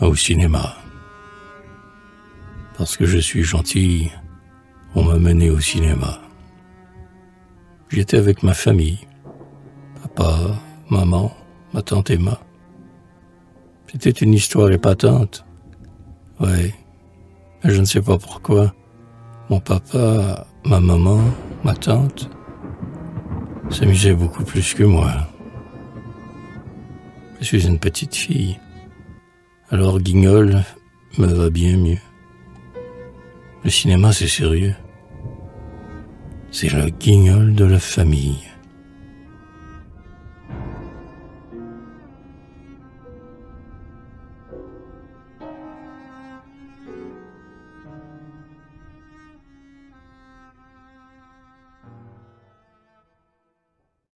au cinéma. Parce que je suis gentil, on m'a mené au cinéma. J'étais avec ma famille, papa, maman, ma tante Emma. C'était une histoire épatante. Ouais, mais je ne sais pas pourquoi. Mon papa, ma maman, ma tante s'amusaient beaucoup plus que moi. Je suis une petite fille. Alors Guignol me va bien mieux. Le cinéma, c'est sérieux. C'est le guignol de la famille.